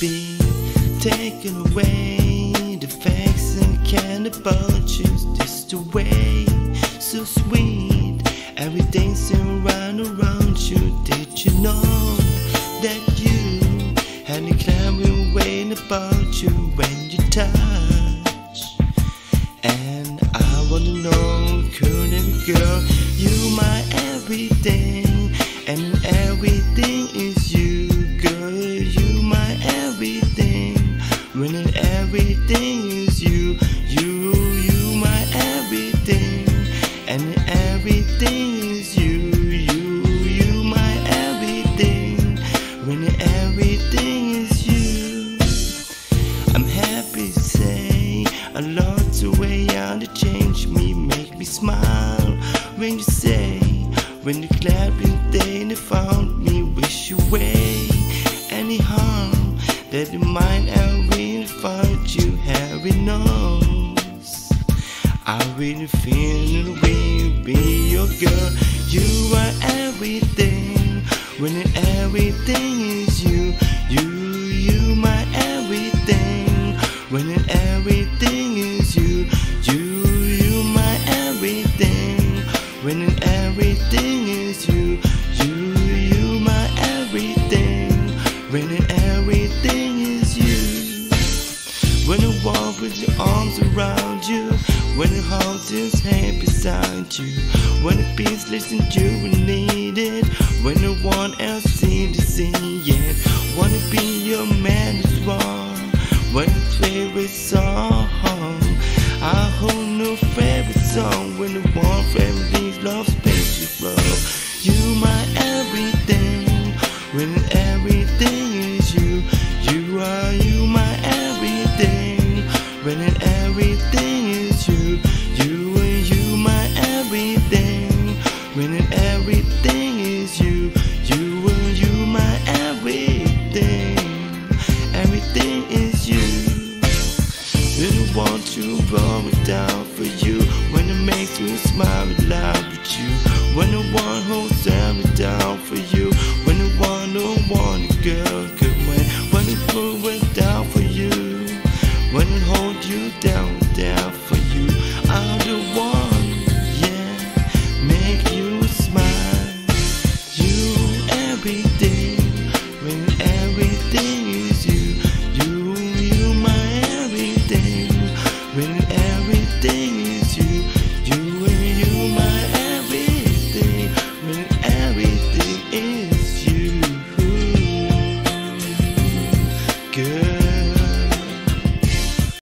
be taken away. The facts and cannibal choose this the way. So sweet, everything's around around you. Did you know that you had a clown waiting about you when you touch? And I wanna know, cool girl, you my everything, when you're glad when they found me, wish you away any harm that you mind have really found you, Harry knows. I really feel the you be your girl. You are everything when everything is with your arms around you, when I hold his hand beside you, when the peace listen you will need it, when no one else seems to see it, wanna be your man as well. When the favorite song, I hold no favorite song when the one family love space is flow. You my everything, want to roll it down for you. When it makes me smile loud with you. When the one holds me down for you. When the one who want a girl good when When it pull it down for you. When it hold you down, down for you. I'm the one, yeah Make you smile. You my everything When everything